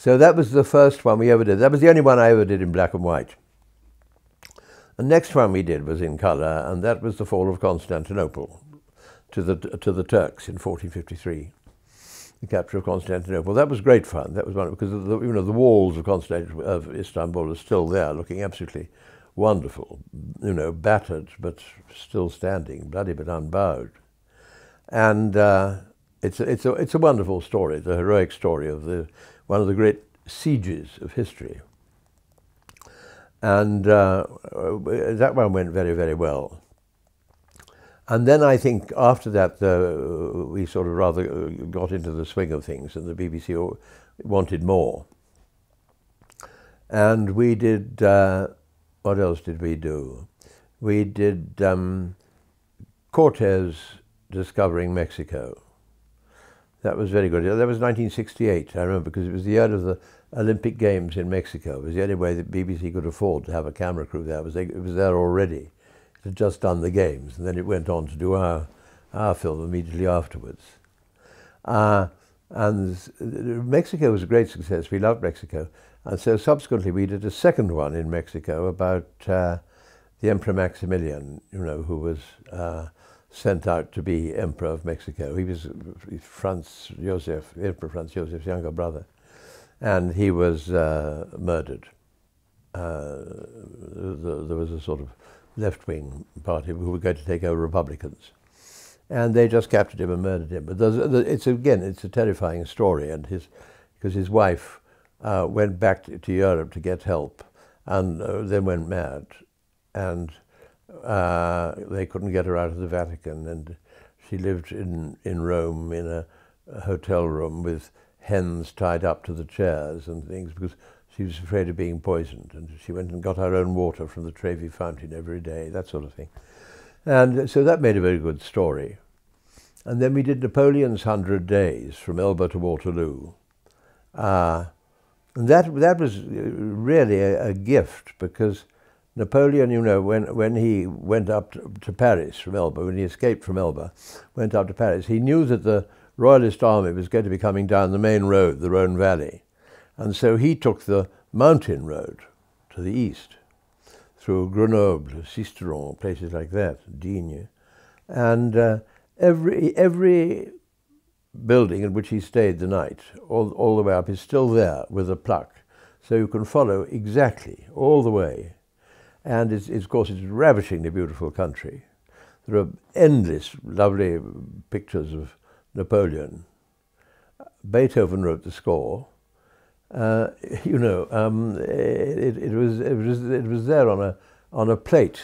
So that was the first one we ever did. That was the only one I ever did in black and white. The next one we did was in colour, and that was the fall of Constantinople to the, to the Turks in 1453 the capture of Constantinople. That was great fun. That was one because the, you know the walls of Constantinople of Istanbul are still there, looking absolutely wonderful. You know, battered but still standing, bloody but unbowed. And uh, it's a, it's a it's a wonderful story, the heroic story of the one of the great sieges of history. And uh, that one went very very well. And then I think after that, uh, we sort of rather uh, got into the swing of things, and the BBC wanted more. And we did, uh, what else did we do? We did um, Cortez discovering Mexico. That was very good. That was 1968, I remember, because it was the year of the Olympic Games in Mexico. It was the only way that BBC could afford to have a camera crew there. It was, it was there already It had just done the games, and then it went on to do our, our film immediately afterwards. Uh, and Mexico was a great success. We loved Mexico. And so subsequently we did a second one in Mexico about uh, the Emperor Maximilian, you know, who was uh, sent out to be Emperor of Mexico. He was Franz Joseph, Emperor Franz Joseph's younger brother. And he was uh, murdered. Uh, there was a sort of left-wing party who were going to take over Republicans. And they just captured him and murdered him. But it's again, it's a terrifying story, and his because his wife uh, went back to, to, Europe to get help, and uh, then went mad, and uh, they couldn't get her out of the Vatican, and she lived in in Rome in a, a hotel room with hens tied up to the chairs and things because she was afraid of being poisoned, and she went and got her own water from the Trevi fountain every day, that sort of thing. And so that made a very good story. And then we did Napoleon's Hundred Days from Elba to Waterloo. Uh, and that, that was really a, a, gift because Napoleon, you know, when, when he went up to, to Paris from Elba, when he escaped from Elba, went up to Paris, he knew that the Royalist army was going to be coming down the main road, the Rhone Valley. And so he took the mountain road to the east through Grenoble, Sisteron, places like that, Digne. And uh, every, every building in which he stayed the night, all, all the way up, is still there with a plaque. So you can follow exactly all the way. And it's, it's, of course, it's a ravishingly beautiful country. There are endless lovely pictures of Napoleon. Beethoven wrote the score, uh, you know, um, it, it, was, it, was, it was there on a, on a plate